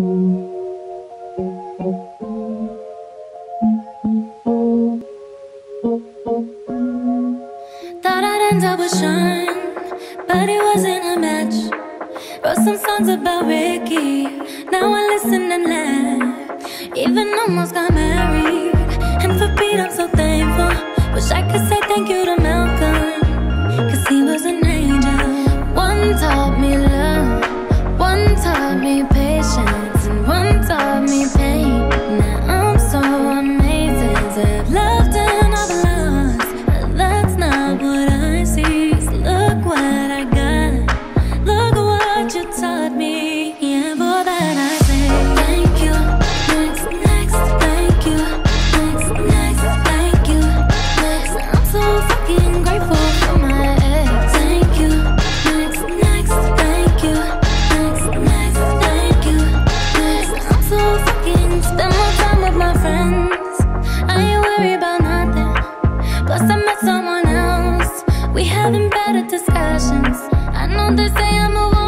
Thought I'd end up with Sean, but it wasn't a match. Wrote some songs about Ricky, now I listen and laugh. Even almost got married, and for Pete I'm so thankful. Wish I could say thank you to Malcolm, cause he was an angel. One taught me love someone else. We having better discussions. I know they say I'm a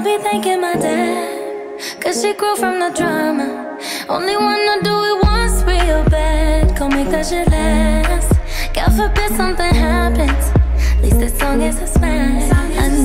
I'll be thanking my dad Cause she grew from the drama. Only wanna do it once real bad. Go make that shit last. God forbid something happens. At least the song is a smash. I'm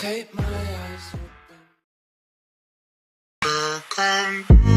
Take my eyes open.